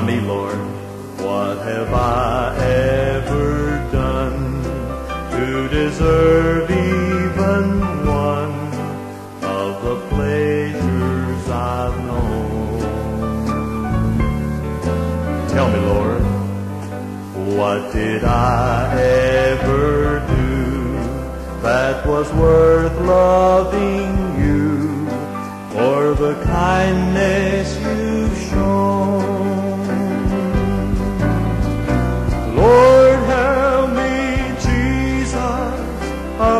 Tell me, Lord. What have I ever done to deserve even one of the pleasures I've known? Tell me, Lord, what did I ever do that was worth loving you for the kindness you've shown?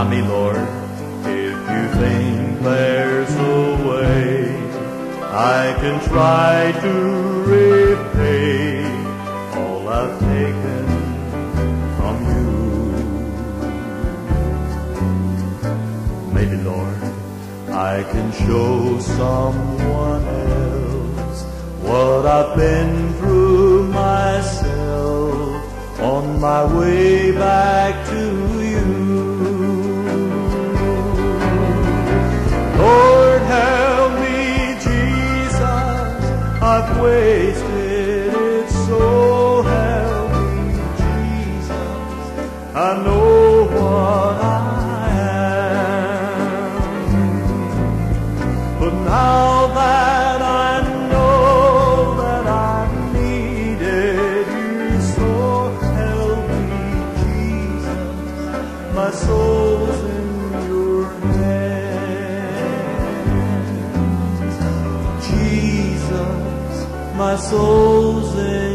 Try me, Lord, if you think there's a way I can try to repay all I've taken from you. Maybe, Lord, I can show someone else what I've been through myself on my way back Wasted it, so help me, Jesus, I know what I am. But now that I know that I needed you, so help me, Jesus, my soul's my soul's in